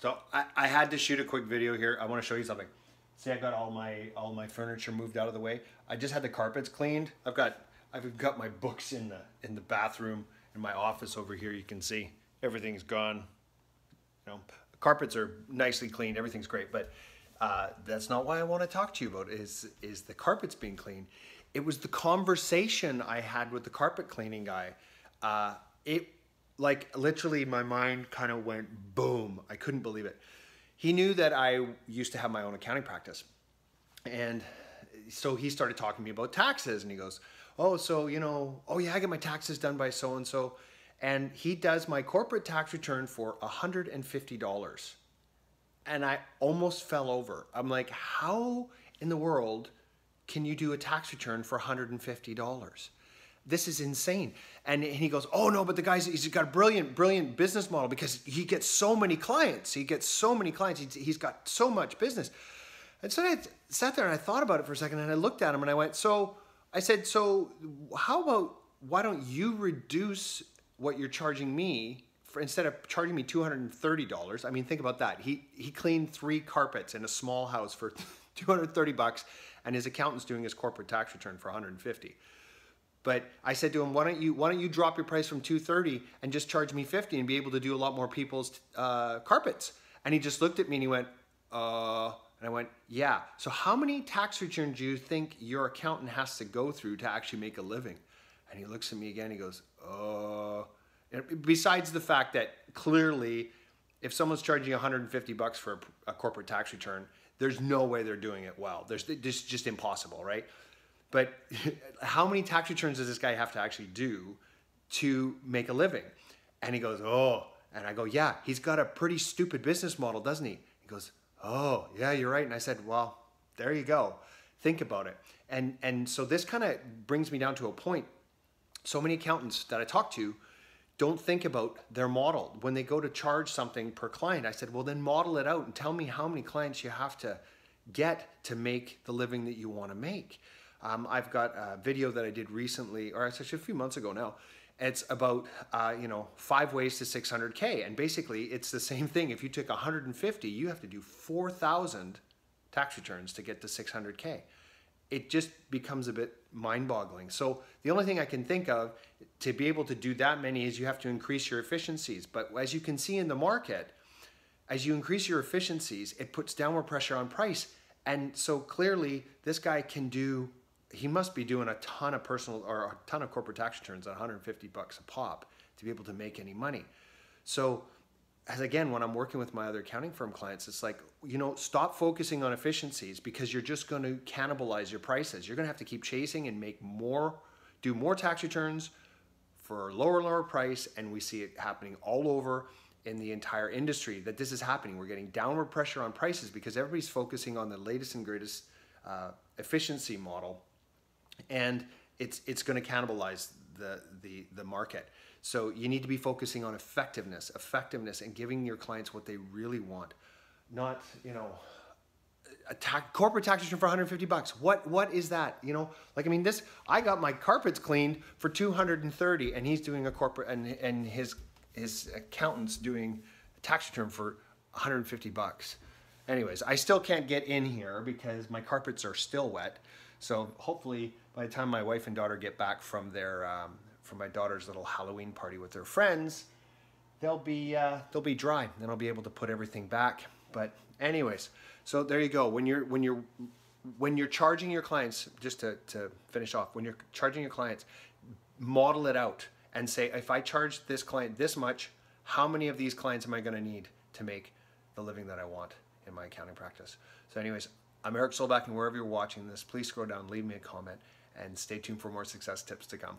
So I, I had to shoot a quick video here. I want to show you something. See, I got all my all my furniture moved out of the way. I just had the carpets cleaned. I've got I've got my books in the in the bathroom in my office over here. You can see everything's gone. You know, carpets are nicely cleaned. Everything's great, but uh, that's not why I want to talk to you about is is the carpets being cleaned. It was the conversation I had with the carpet cleaning guy. Uh, it like literally my mind kind of went boom. I couldn't believe it. He knew that I used to have my own accounting practice. And so he started talking to me about taxes and he goes, "Oh, so, you know, oh yeah, I get my taxes done by so and so." And he does my corporate tax return for $150. And I almost fell over. I'm like, "How in the world can you do a tax return for $150?" This is insane. And he goes, oh no, but the guy's, he's got a brilliant, brilliant business model because he gets so many clients. He gets so many clients. he's got so much business. And so I sat there and I thought about it for a second and I looked at him and I went, so I said, so how about, why don't you reduce what you're charging me for, instead of charging me $230? I mean, think about that. He, he cleaned three carpets in a small house for 230 bucks and his accountant's doing his corporate tax return for 150. But I said to him, why don't you why don't you drop your price from 230 and just charge me 50 and be able to do a lot more people's uh, carpets? And he just looked at me and he went, uh, and I went, yeah. So how many tax returns do you think your accountant has to go through to actually make a living? And he looks at me again. He goes, uh. besides the fact that clearly, if someone's charging 150 bucks for a, a corporate tax return, there's no way they're doing it well. There's just just impossible, right? But how many tax returns does this guy have to actually do to make a living? And he goes, oh. And I go, yeah, he's got a pretty stupid business model, doesn't he? He goes, oh, yeah, you're right. And I said, well, there you go. Think about it. And, and so this kind of brings me down to a point. So many accountants that I talk to don't think about their model. When they go to charge something per client, I said, well, then model it out and tell me how many clients you have to get to make the living that you want to make. Um, I've got a video that I did recently, or actually a few months ago now. It's about, uh, you know, five ways to 600K. And basically it's the same thing. If you took 150, you have to do 4,000 tax returns to get to 600K. It just becomes a bit mind boggling. So the only thing I can think of to be able to do that many is you have to increase your efficiencies. But as you can see in the market, as you increase your efficiencies, it puts downward pressure on price. And so clearly this guy can do he must be doing a ton of personal or a ton of corporate tax returns at 150 bucks a pop to be able to make any money. So as again, when I'm working with my other accounting firm clients, it's like, you know, stop focusing on efficiencies because you're just going to cannibalize your prices. You're going to have to keep chasing and make more, do more tax returns for lower, lower price. And we see it happening all over in the entire industry that this is happening. We're getting downward pressure on prices because everybody's focusing on the latest and greatest uh, efficiency model and it's it's going to cannibalize the the the market. So you need to be focusing on effectiveness, effectiveness, and giving your clients what they really want, not you know. A ta- corporate tax return for 150 bucks. What what is that? You know, like I mean, this I got my carpets cleaned for 230, and he's doing a corporate, and and his his accountant's doing a tax return for 150 bucks. Anyways, I still can't get in here because my carpets are still wet. So hopefully by the time my wife and daughter get back from their um, from my daughter's little Halloween party with their friends, they'll be uh, they'll be dry. Then I'll be able to put everything back. But anyways, so there you go. When you're when you're when you're charging your clients, just to, to finish off, when you're charging your clients, model it out and say, if I charge this client this much, how many of these clients am I going to need to make the living that I want in my accounting practice? So anyways, I'm Erik Solbakken, and wherever you're watching this, please scroll down, leave me a comment, and stay tuned for more success tips to come.